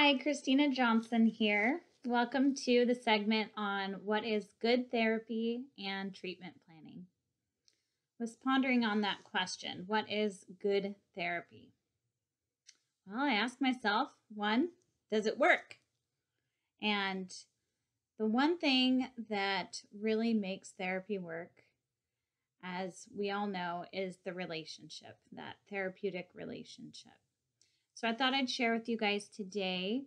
Hi, Christina Johnson here. Welcome to the segment on what is good therapy and treatment planning. Was pondering on that question. What is good therapy? Well, I asked myself, one, does it work? And the one thing that really makes therapy work, as we all know, is the relationship, that therapeutic relationship. So I thought I'd share with you guys today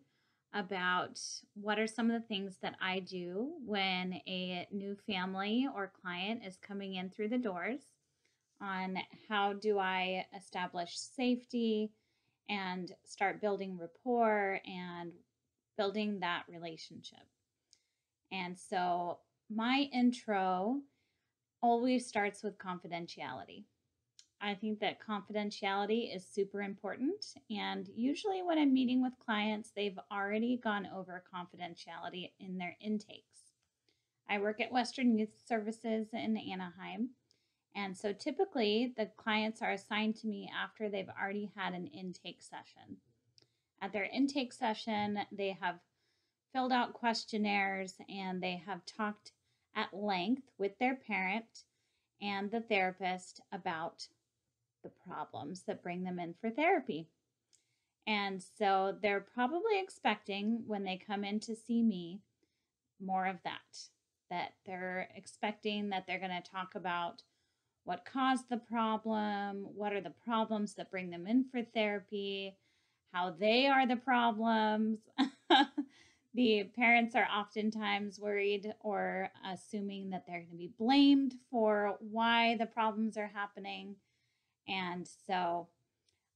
about what are some of the things that I do when a new family or client is coming in through the doors on how do I establish safety and start building rapport and building that relationship. And so my intro always starts with confidentiality. I think that confidentiality is super important. And usually, when I'm meeting with clients, they've already gone over confidentiality in their intakes. I work at Western Youth Services in Anaheim. And so typically, the clients are assigned to me after they've already had an intake session. At their intake session, they have filled out questionnaires and they have talked at length with their parent and the therapist about the problems that bring them in for therapy. And so they're probably expecting when they come in to see me more of that, that they're expecting that they're going to talk about what caused the problem, what are the problems that bring them in for therapy, how they are the problems. the parents are oftentimes worried or assuming that they're going to be blamed for why the problems are happening. And so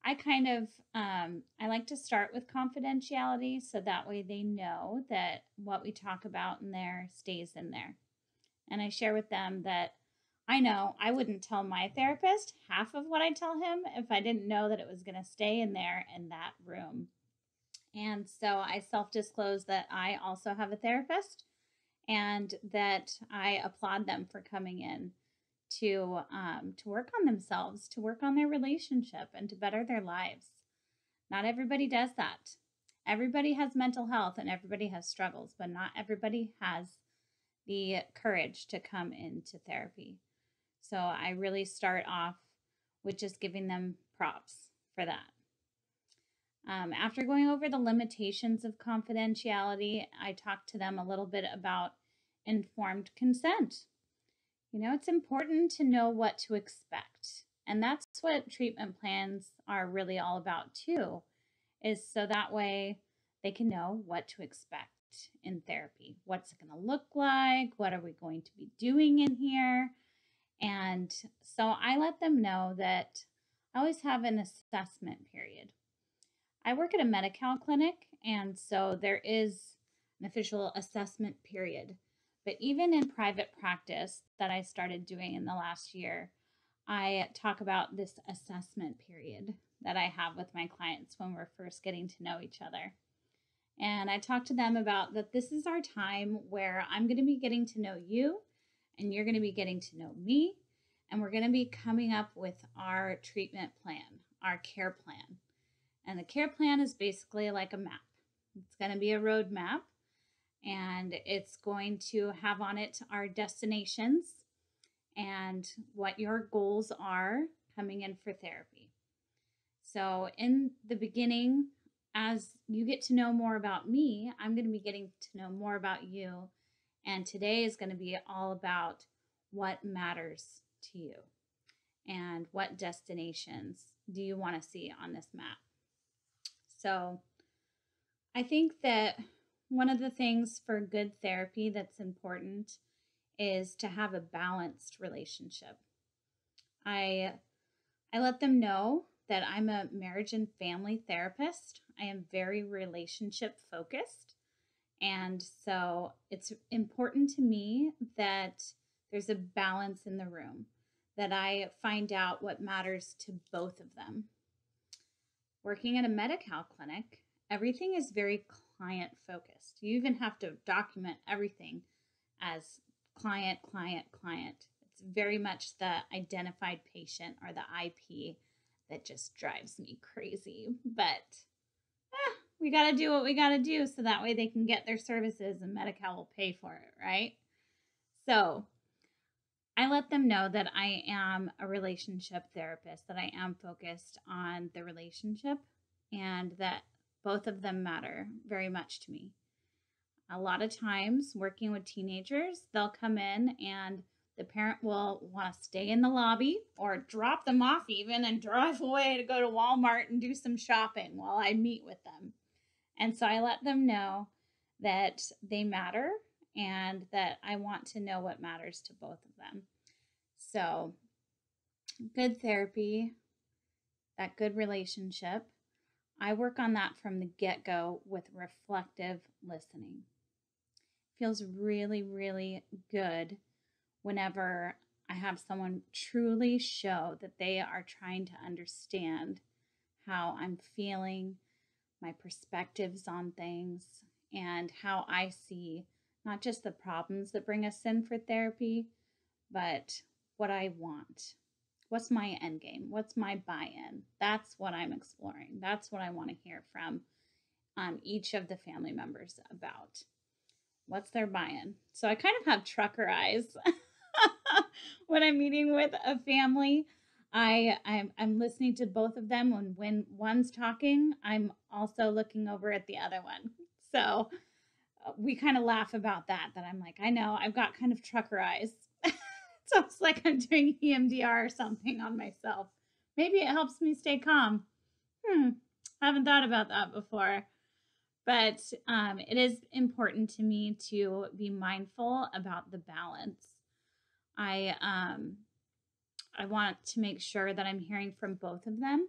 I kind of um, I like to start with confidentiality so that way they know that what we talk about in there stays in there. And I share with them that I know I wouldn't tell my therapist half of what I tell him if I didn't know that it was going to stay in there in that room. And so I self disclose that I also have a therapist and that I applaud them for coming in to um, to work on themselves, to work on their relationship, and to better their lives. Not everybody does that. Everybody has mental health and everybody has struggles, but not everybody has the courage to come into therapy. So I really start off with just giving them props for that. Um, after going over the limitations of confidentiality, I talked to them a little bit about informed consent. You know, it's important to know what to expect. And that's what treatment plans are really all about, too, is so that way they can know what to expect in therapy. What's it going to look like? What are we going to be doing in here? And so I let them know that I always have an assessment period. I work at a Medi Cal clinic, and so there is an official assessment period. But even in private practice that I started doing in the last year, I talk about this assessment period that I have with my clients when we're first getting to know each other. And I talk to them about that this is our time where I'm going to be getting to know you and you're going to be getting to know me. And we're going to be coming up with our treatment plan, our care plan. And the care plan is basically like a map. It's going to be a roadmap and it's going to have on it our destinations and what your goals are coming in for therapy. So, in the beginning, as you get to know more about me, I'm going to be getting to know more about you. And today is going to be all about what matters to you and what destinations do you want to see on this map. So, I think that one of the things for good therapy that's important is to have a balanced relationship. I I let them know that I'm a marriage and family therapist. I am very relationship focused. And so it's important to me that there's a balance in the room, that I find out what matters to both of them. Working at a Medi-Cal clinic, everything is very client focused. You even have to document everything as client, client, client. It's very much the identified patient or the IP that just drives me crazy. But eh, we got to do what we got to do so that way they can get their services and Medi-Cal will pay for it, right? So I let them know that I am a relationship therapist, that I am focused on the relationship, and that both of them matter very much to me. A lot of times, working with teenagers, they'll come in and the parent will want to stay in the lobby or drop them off even and drive away to go to Walmart and do some shopping while I meet with them. And so I let them know that they matter and that I want to know what matters to both of them. So, good therapy, that good relationship, I work on that from the get go with reflective listening. Feels really, really good whenever I have someone truly show that they are trying to understand how I'm feeling, my perspectives on things, and how I see not just the problems that bring us in for therapy, but what I want. What's my end game? What's my buy in? That's what I'm exploring. That's what I want to hear from um, each of the family members about. What's their buy in? So I kind of have trucker eyes. when I'm meeting with a family. I I'm, I'm listening to both of them when when one's talking, I'm also looking over at the other one. So uh, we kind of laugh about that. That I'm like, I know I've got kind of trucker eyes. almost like I'm doing EMDR or something on myself. Maybe it helps me stay calm. Hmm, I haven't thought about that before. But um, it is important to me to be mindful about the balance I um I want to make sure that I'm hearing from both of them,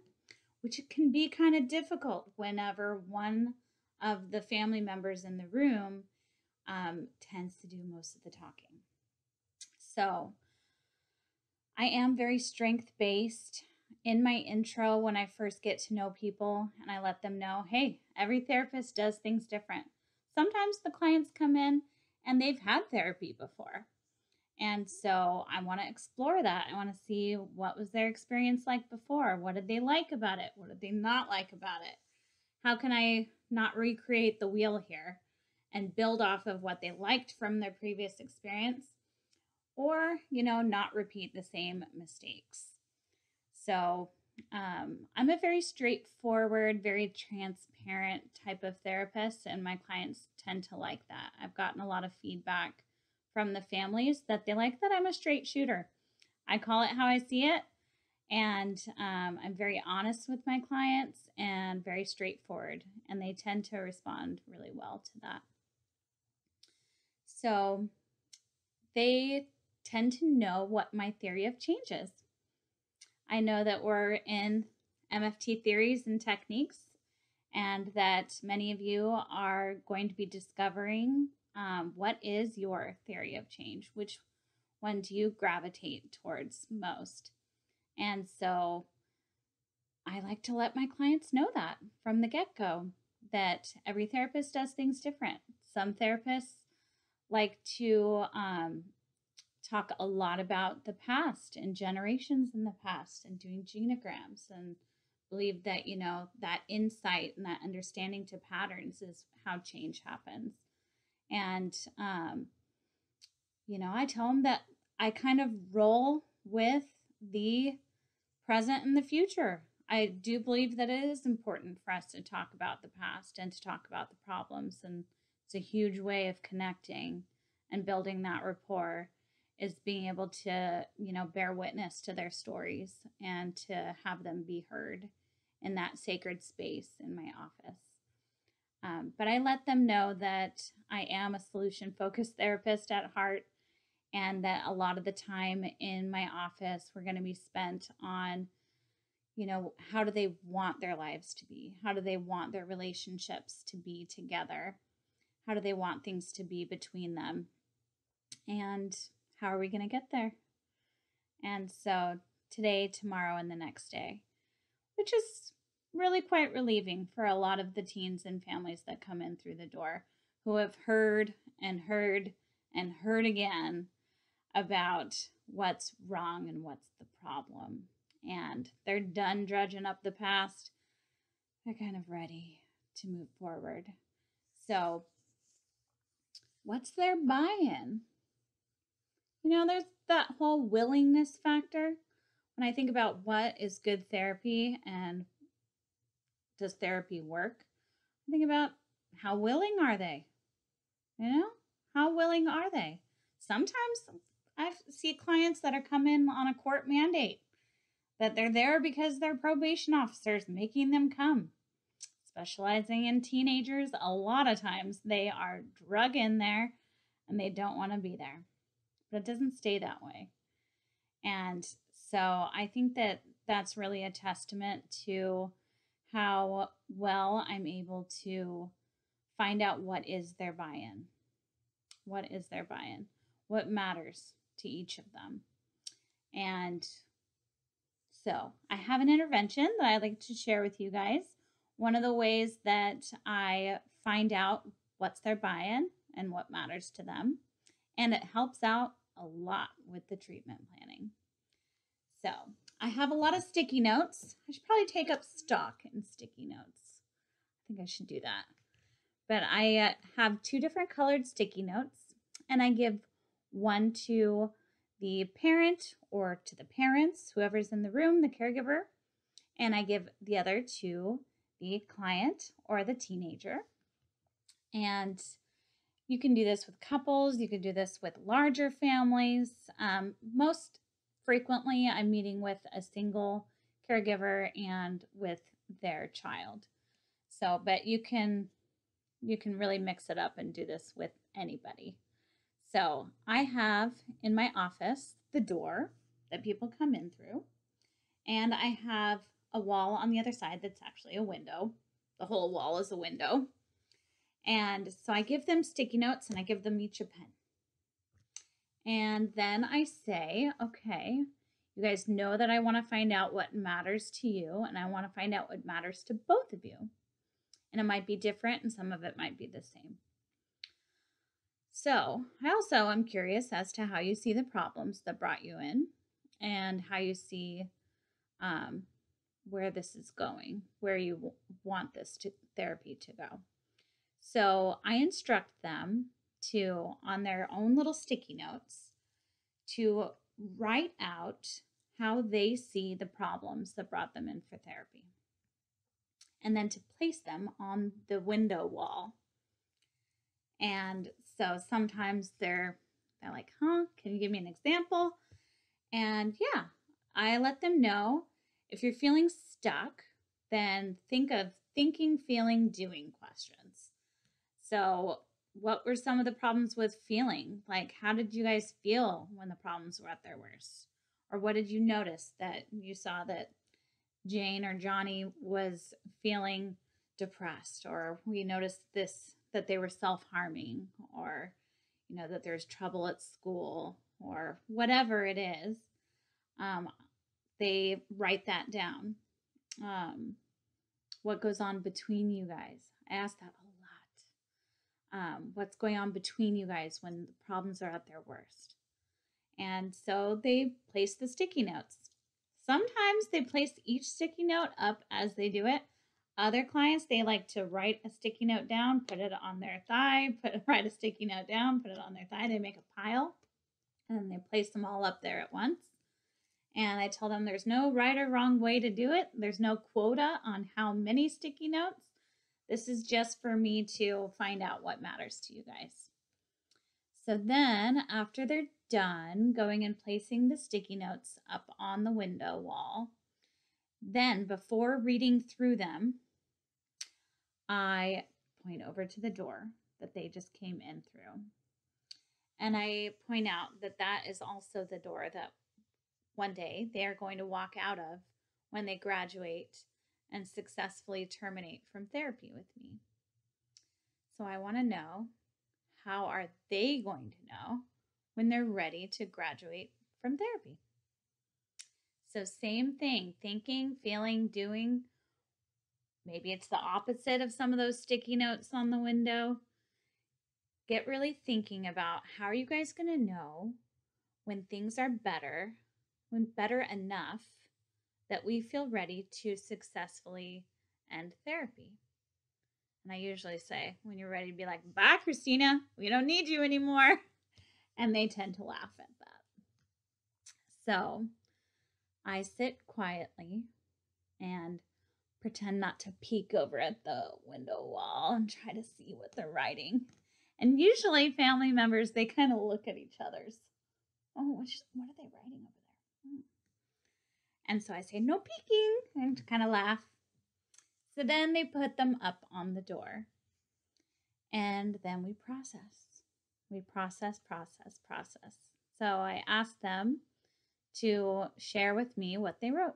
which can be kind of difficult whenever one of the family members in the room um, tends to do most of the talking. So I am very strength based. In my intro, when I first get to know people and I let them know, hey, every therapist does things different. Sometimes the clients come in and they've had therapy before. And so I want to explore that. I want to see what was their experience like before? What did they like about it? What did they not like about it? How can I not recreate the wheel here and build off of what they liked from their previous experience? Or, you know, not repeat the same mistakes. So um, I'm a very straightforward, very transparent type of therapist, and my clients tend to like that. I've gotten a lot of feedback from the families that they like that I'm a straight shooter. I call it how I see it. And um, I'm very honest with my clients and very straightforward. And they tend to respond really well to that. So they tend to know what my theory of change is. I know that we're in MFT theories and techniques, and that many of you are going to be discovering um, what is your theory of change? Which one do you gravitate towards most? And so I like to let my clients know that from the get go that every therapist does things different. Some therapists like to um, talk a lot about the past and generations in the past and doing genograms and believe that, you know, that insight and that understanding to patterns is how change happens. And, um, you know, I tell them that I kind of roll with the present and the future. I do believe that it is important for us to talk about the past and to talk about the problems. And it's a huge way of connecting and building that rapport is being able to, you know, bear witness to their stories and to have them be heard in that sacred space in my office. Um, but I let them know that I am a solution focused therapist at heart and that a lot of the time in my office we're going to be spent on you know how do they want their lives to be? How do they want their relationships to be together? How do they want things to be between them? And how are we going to get there and so today tomorrow and the next day which is really quite relieving for a lot of the teens and families that come in through the door who have heard and heard and heard again about what's wrong and what's the problem. And they're done drudging up the past. They're kind of ready to move forward. So, what's their buy in? You know, there's that whole willingness factor. When I think about what is good therapy and does therapy work, I think about how willing are they? You know, how willing are they? Sometimes I see clients that are coming on a court mandate that they're there because their probation officers making them come. Specializing in teenagers, a lot of times they are drug in there and they don't want to be there. But it doesn't stay that way. And so I think that that's really a testament to how well I'm able to find out what is their buy in. What is their buy in? What matters to each of them? And so I have an intervention that I'd like to share with you guys. One of the ways that I find out what's their buy in and what matters to them. And it helps out a lot with the treatment planning. So I have a lot of sticky notes. I should probably take up stock in sticky notes. I think I should do that. But I uh, have two different colored sticky notes, and I give one to the parent or to the parents, whoever's in the room, the caregiver, and I give the other to the client or the teenager. And you can do this with couples, you can do this with larger families. Um, most frequently, I'm meeting with a single caregiver and with their child. So, but you can you can really mix it up and do this with anybody. So, I have in my office the door that people come in through, and I have a wall on the other side that's actually a window. The whole wall is a window. And so I give them sticky notes and I give them each a pen. And then I say, okay, you guys know that I want to find out what matters to you, and I want to find out what matters to both of you. And it might be different, and some of it might be the same. So, I also am curious as to how you see the problems that brought you in and how you see um, where this is going, where you want this to, therapy to go. So, I instruct them to, on their own little sticky notes, to write out how they see the problems that brought them in for therapy. And then to place them on the window wall. And so sometimes they're they're like, "Huh, can you give me an example?" And yeah, I let them know if you're feeling stuck, then think of thinking, feeling, doing questions. So, what were some of the problems with feeling? Like, how did you guys feel when the problems were at their worst? Or what did you notice that you saw that Jane or Johnny was feeling depressed? Or we noticed this that they were self harming, or you know, that there's trouble at school, or whatever it is. Um, they write that down. Um, what goes on between you guys? I ask that a. Um, what's going on between you guys when the problems are at their worst? And so they place the sticky notes. Sometimes they place each sticky note up as they do it. Other clients, they like to write a sticky note down, put it on their thigh, put write a sticky note down, put it on their thigh. They make a pile and they place them all up there at once. And I tell them there's no right or wrong way to do it. There's no quota on how many sticky notes. This is just for me to find out what matters to you guys. So then, after they're done going and placing the sticky notes up on the window wall, then before reading through them, I point over to the door that they just came in through. And I point out that that is also the door that one day they are going to walk out of when they graduate and successfully terminate from therapy with me. So I want to know how are they going to know when they're ready to graduate from therapy? So, same thing thinking, feeling, doing. Maybe it's the opposite of some of those sticky notes on the window. Get really thinking about how are you guys going to know when things are better, when better enough that we feel ready to successfully end therapy. And I usually say, when you're ready to be like, bye, Christina, we don't need you anymore. And they tend to laugh at that. So I sit quietly and pretend not to peek over at the window wall and try to see what they're writing. And usually, family members, they kind of look at each other's. Oh, what are they writing? Hmm. And so I say, no peeking, and kind of laugh. So then they put them up on the door. And then we process. We process, process, process. So I asked them to share with me what they wrote.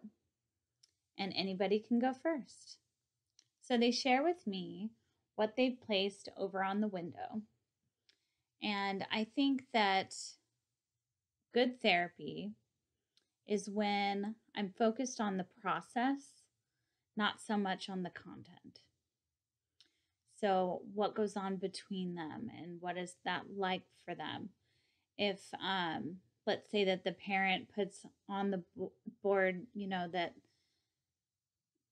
And anybody can go first. So they share with me what they've placed over on the window. And I think that good therapy is when I'm focused on the process not so much on the content. So, what goes on between them and what is that like for them? If, um, let's say that the parent puts on the board, you know, that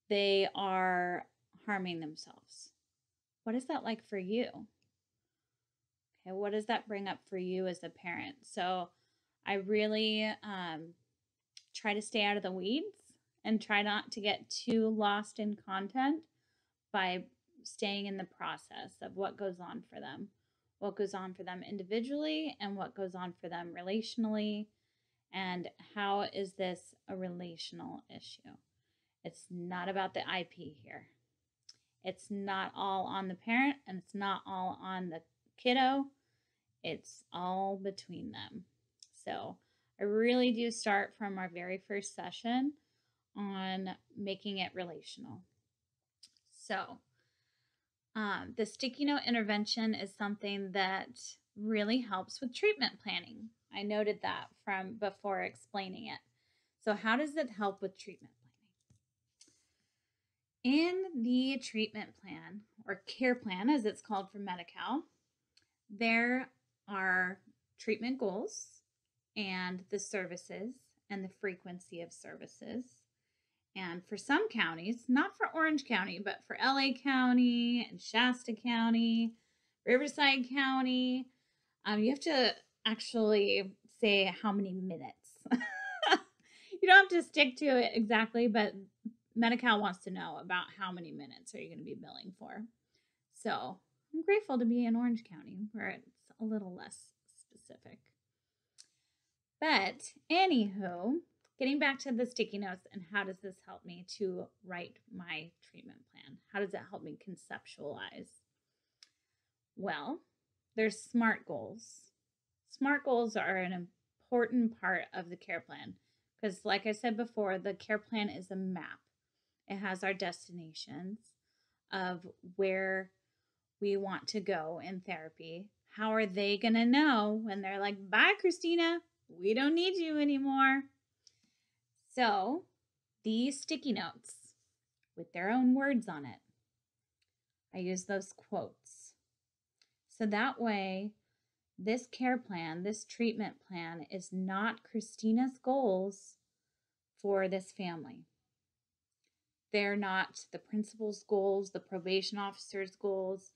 they are harming themselves, what is that like for you? Okay, what does that bring up for you as a parent? So, I really um, try to stay out of the weeds and try not to get too lost in content by staying in the process of what goes on for them, what goes on for them individually, and what goes on for them relationally, and how is this a relational issue. It's not about the IP here. It's not all on the parent and it's not all on the kiddo. It's all between them. So I really do start from our very first session on making it relational. So, um, the sticky note intervention is something that really helps with treatment planning. I noted that from before explaining it. So, how does it help with treatment planning? In the treatment plan or care plan, as it's called for Medi Cal, there are treatment goals and the services and the frequency of services and for some counties, not for Orange County, but for LA County and Shasta County, Riverside County, um, you have to actually say how many minutes. you don't have to stick to it exactly, but Medi-Cal wants to know about how many minutes are you going to be billing for. So I'm grateful to be in Orange County where it's a little less specific. But anywho, getting back to the sticky notes and how does this help me to write my treatment plan? How does it help me conceptualize? Well, there's SMART goals. SMART goals are an important part of the care plan because, like I said before, the care plan is a map. It has our destinations of where we want to go in therapy. How are they going to know when they're like, bye, Christina, we don't need you anymore? So these sticky notes with their own words on it, I use those quotes. So that way, this care plan, this treatment plan is not Christina's goals for this family. They're not the principal's goals, the probation officer's goals,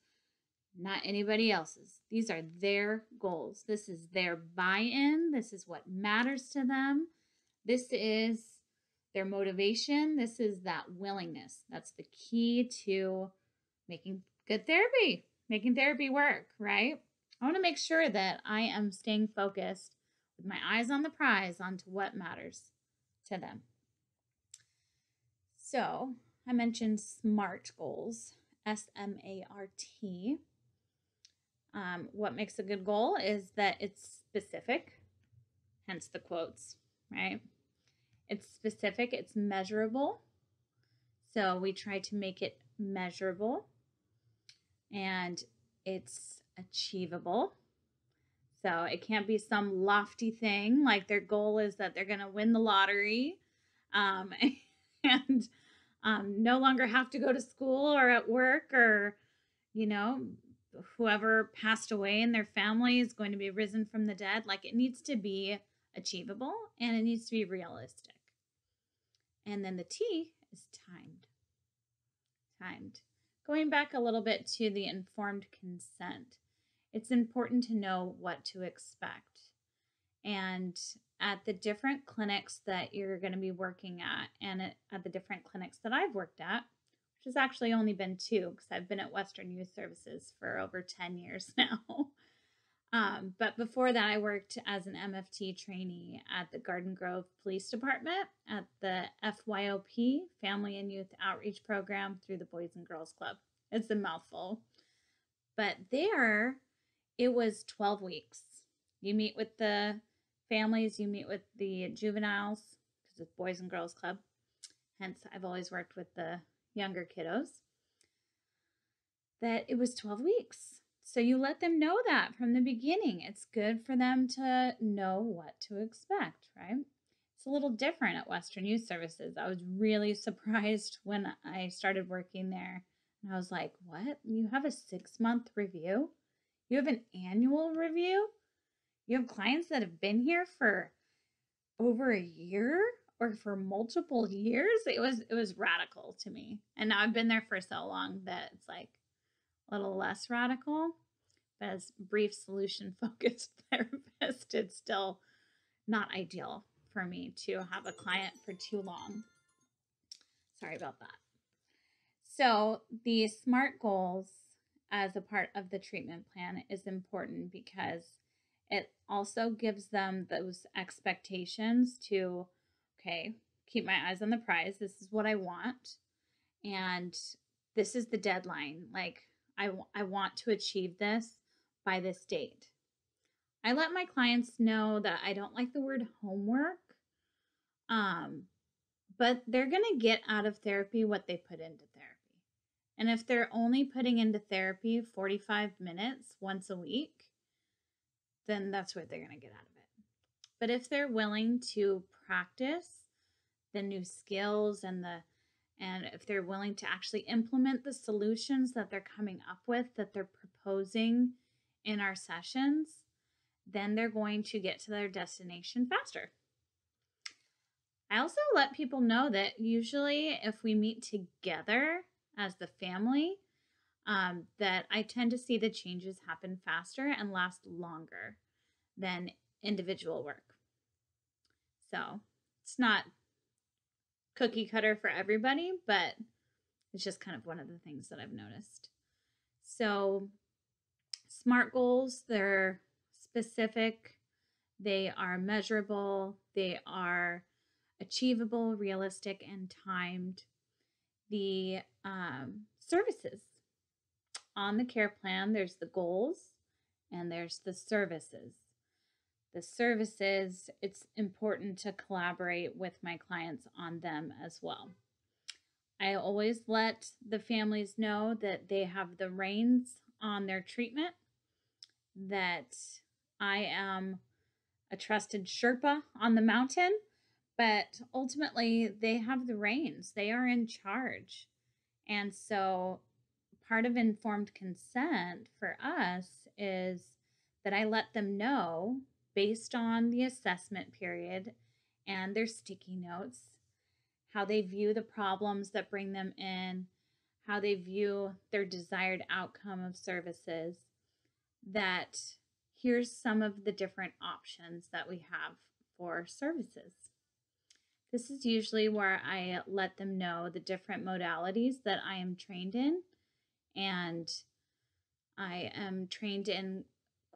not anybody else's. These are their goals. This is their buy in. This is what matters to them. This is their motivation. This is that willingness. That's the key to making good therapy, making therapy work, right? I want to make sure that I am staying focused with my eyes on the prize onto what matters to them. So, I mentioned SMART goals, S M A R T. Um, what makes a good goal is that it's specific, hence the quotes, right? It's specific, it's measurable. So we try to make it measurable and it's achievable. So it can't be some lofty thing like their goal is that they're going to win the lottery um, and um, no longer have to go to school or at work or, you know, whoever passed away in their family is going to be risen from the dead. Like it needs to be achievable and it needs to be realistic. And then the T is timed. Timed. going back a little bit to the informed consent, it's important to know what to expect. And at the different clinics that you're going to be working at, and at, at the different clinics that I've worked at, which has actually only been two because I've been at Western Youth Services for over 10 years now. Um, but before that, I worked as an MFT trainee at the Garden Grove Police Department at the FYOP Family and Youth Outreach Program through the Boys and Girls Club. It's a mouthful. But there, it was 12 weeks. You meet with the families, you meet with the juveniles, because it's Boys and Girls Club. Hence, I've always worked with the younger kiddos. That it was 12 weeks so you let them know that from the beginning. It's good for them to know what to expect, right? It's a little different at Western Youth Services. I was really surprised when I started working there. And I was like, what? You have a six month review? You have an annual review? You have clients that have been here for over a year or for multiple years? It was it was radical to me. And now I've been there for so long that it's like a little less radical But as brief solution focused therapist, it's still not ideal for me to have a client for too long. Sorry about that. So, the SMART goals as a part of the treatment plan is important because it also gives them those expectations to, okay, keep my eyes on the prize. This is what I want. And this is the deadline. Like, I, I want to achieve this by this date. I let my clients know that I don't like the word homework, um, but they're going to get out of therapy what they put into therapy. And if they're only putting into therapy 45 minutes once a week, then that's what they're going to get out of. But if they're willing to practice the new skills and the and if they're willing to actually implement the solutions that they're coming up with that they're proposing in our sessions, then they're going to get to their destination faster. I also let people know that usually if we meet together as the family, um, that I tend to see the changes happen faster and last longer than individual work. So it's not cookie cutter for everybody, but it's just kind of one of the things that I've noticed. So SMART goals, they're specific, they are measurable, they are achievable, realistic, and timed. The um, services on the care plan, there's the goals and there's the services. The services, it's important to collaborate with my clients on them as well. I always let the families know that they have the reins on their treatment that I am a trusted Sherpa on the mountain, but ultimately they have the reins, they are in charge. And so part of informed consent for us is that I let them know based on the assessment period and their sticky notes how they view the problems that bring them in, how they view their desired outcome of services that here's some of the different options that we have for services. This is usually where I let them know the different modalities that I am trained in. And I am trained in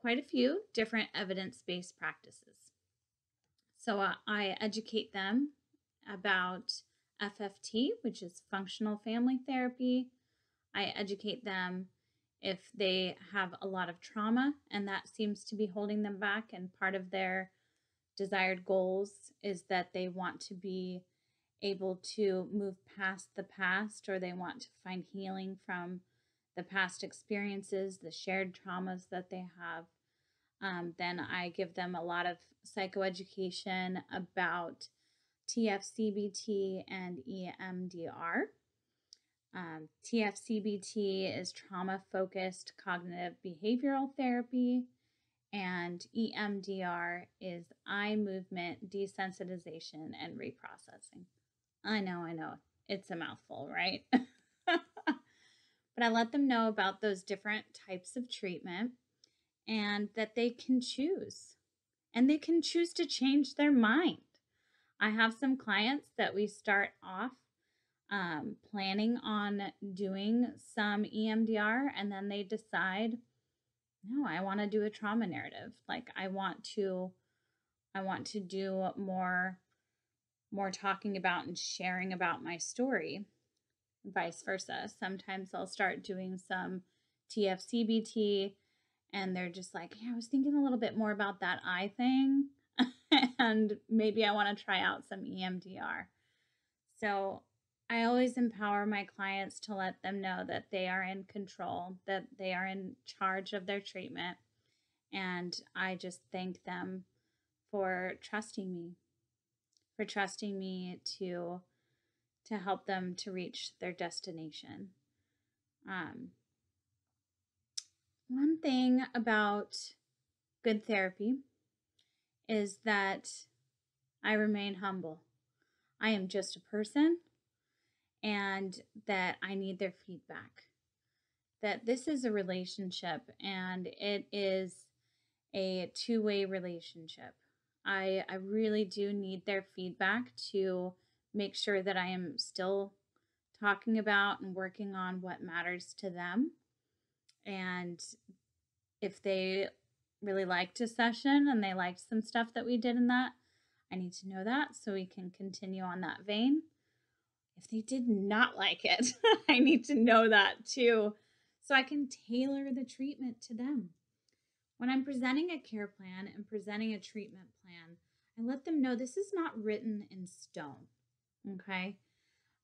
quite a few different evidence based practices. So uh, I educate them about FFT, which is functional family therapy. I educate them if they have a lot of trauma and that seems to be holding them back and part of their desired goals is that they want to be able to move past the past or they want to find healing from the past experiences the shared traumas that they have um, then i give them a lot of psychoeducation about tfcbt and emdr um, TFCBT is trauma focused cognitive behavioral therapy, and EMDR is eye movement desensitization and reprocessing. I know, I know, it's a mouthful, right? But I let them know about those different types of treatment and that they can choose and they can choose to change their mind. I have some clients that we start off um, planning on doing some EMDR and then they decide, no, I want to do a trauma narrative. Like I want to, I want to do more, more talking about and sharing about my story. Vice versa. Sometimes I'll start doing some TFCBT and they're just like, yeah, I was thinking a little bit more about that eye thing. and maybe I want to try out some EMDR. So I always empower my clients to let them know that they are in control, that they are in charge of their treatment. And I just thank them for trusting me, for trusting me to to help them to reach their destination. Um, one thing about good therapy is that I remain humble. I am just a person and that I need their feedback. That this is a relationship and it is a two way relationship. I, I really do need their feedback to make sure that I am still talking about and working on what matters to them. And if they really liked a session and they liked some stuff that we did in that, I need to know that so we can continue on that vein. If they did not like it, I need to know that too so I can tailor the treatment to them. When I'm presenting a care plan and presenting a treatment plan, I let them know this is not written in stone. Okay.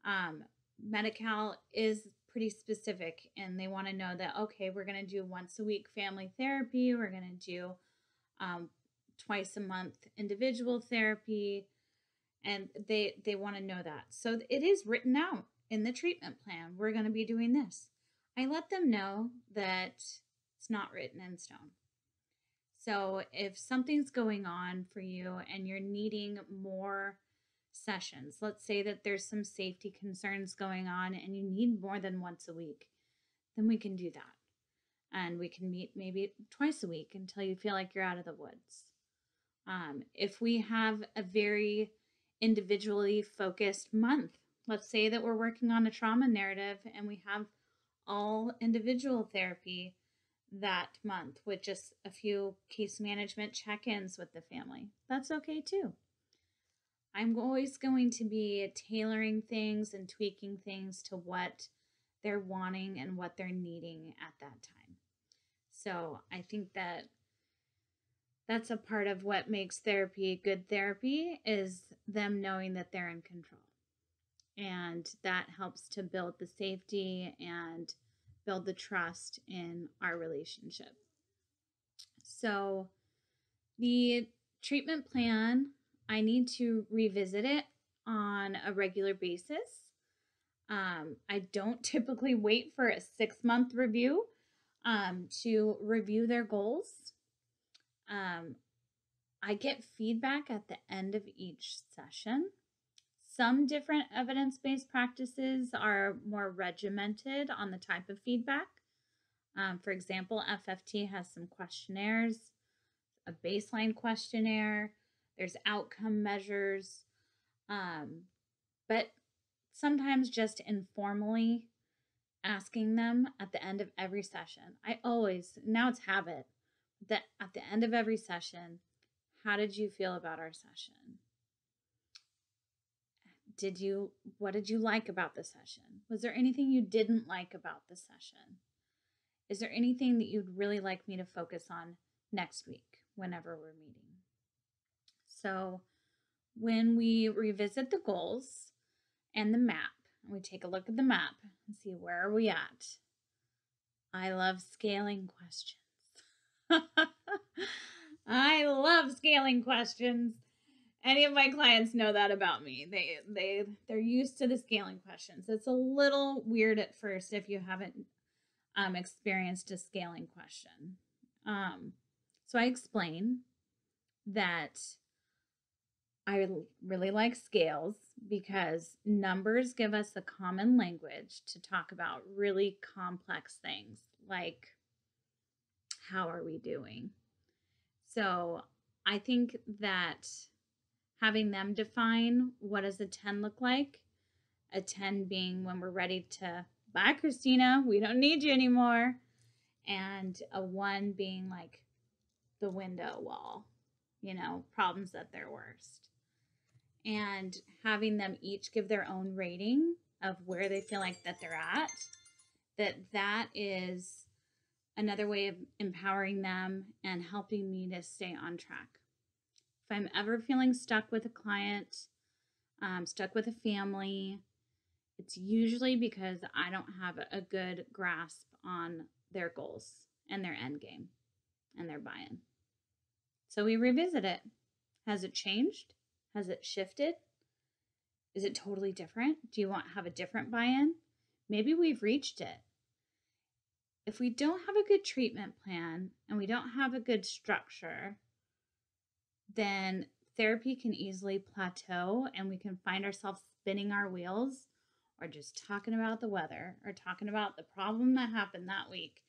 Um, Medi-Cal is pretty specific and they want to know that, okay, we're going to do once a week family therapy, we're going to do um, twice a month individual therapy and they they want to know that. So it is written out in the treatment plan we're going to be doing this. I let them know that it's not written in stone. So if something's going on for you and you're needing more sessions let's say that there's some safety concerns going on and you need more than once a week then we can do that and we can meet maybe twice a week until you feel like you're out of the woods um, if we have a very individually focused month. Let's say that we're working on a trauma narrative and we have all individual therapy that month with just a few case management check ins with the family. That's okay too. I'm always going to be tailoring things and tweaking things to what they're wanting and what they're needing at that time. So I think that that's a part of what makes therapy good therapy is them knowing that they're in control and that helps to build the safety and build the trust in our relationship so the treatment plan i need to revisit it on a regular basis um, i don't typically wait for a six month review um, to review their goals um, I get feedback at the end of each session. Some different evidence based practices are more regimented on the type of feedback. Um, for example, FFT has some questionnaires, a baseline questionnaire, there's outcome measures, um, but sometimes just informally asking them at the end of every session. I always, now it's habit, that at the end of every session, how did you feel about our session? Did you what did you like about the session? Was there anything you didn't like about the session? Is there anything that you'd really like me to focus on next week whenever we're meeting? So, when we revisit the goals and the map, and we take a look at the map and see where are we at. I love scaling questions. I love scaling questions. Any of my clients know that about me. They they they're used to the scaling questions. It's a little weird at first if you haven't um, experienced a scaling question. Um, so I explain that I really like scales because numbers give us a common language to talk about really complex things like how are we doing? So I think that having them define what does a 10 look like, a 10 being when we're ready to bye Christina, we don't need you anymore, and a 1 being like the window wall, you know, problems at their worst. And having them each give their own rating of where they feel like that they're at, that that is another way of empowering them and helping me to stay on track. If I'm ever feeling stuck with a client, um, stuck with a family, it's usually because I don't have a good grasp on their goals and their end game and their buy in. So we revisit it. Has it changed? Has it shifted? Is it totally different? Do you want to have a different buy in? Maybe we've reached it if we don't have a good treatment plan and we don't have a good structure, then therapy can easily plateau and we can find ourselves spinning our wheels or just talking about the weather or talking about the problem that happened that week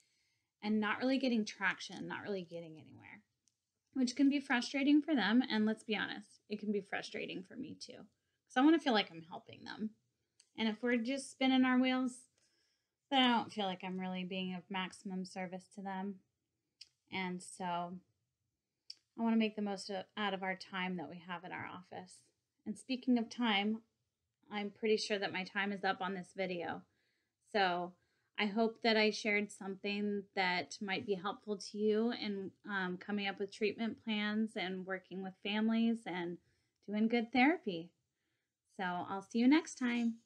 and not really getting traction, not really getting anywhere, which can be frustrating for them. And let's be honest, it can be frustrating for me too, because I want to feel like I'm helping them. And if we're just spinning our wheels, then I don't feel like I'm really being of maximum service to them. And so I want to make the most out of our time that we have in our office. And speaking of time, I'm pretty sure that my time is up on this video. So I hope that I shared something that might be helpful to you in um, coming up with treatment plans and working with families and doing good therapy. So I'll see you next time.